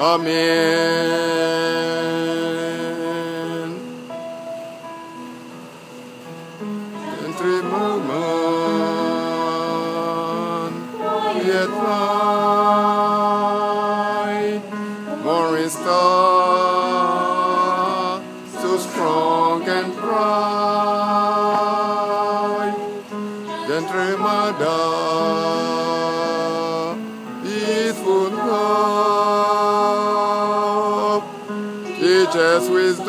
Amen. Gentlewoman, yet light, morning star, so strong and bright, mother, peaceful love, teach us wisdom,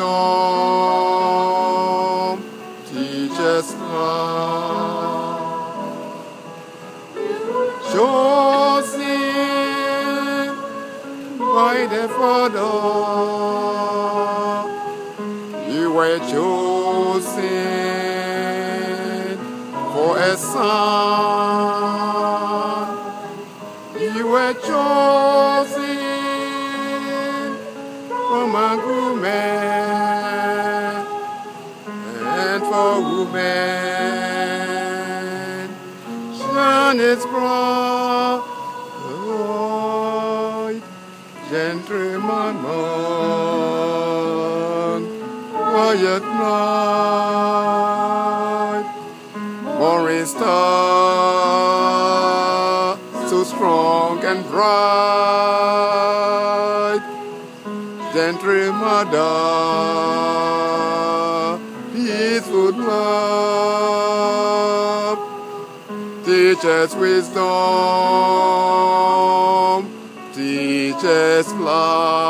teach us love. Chosen by the Father, you were chosen for a son. You were chosen from a woman and for women shine its bright gentleman quiet night morning star so strong and bright gentle mother peaceful love. Teach us wisdom teach us love